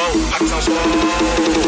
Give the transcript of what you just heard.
whoa, pockets on swole.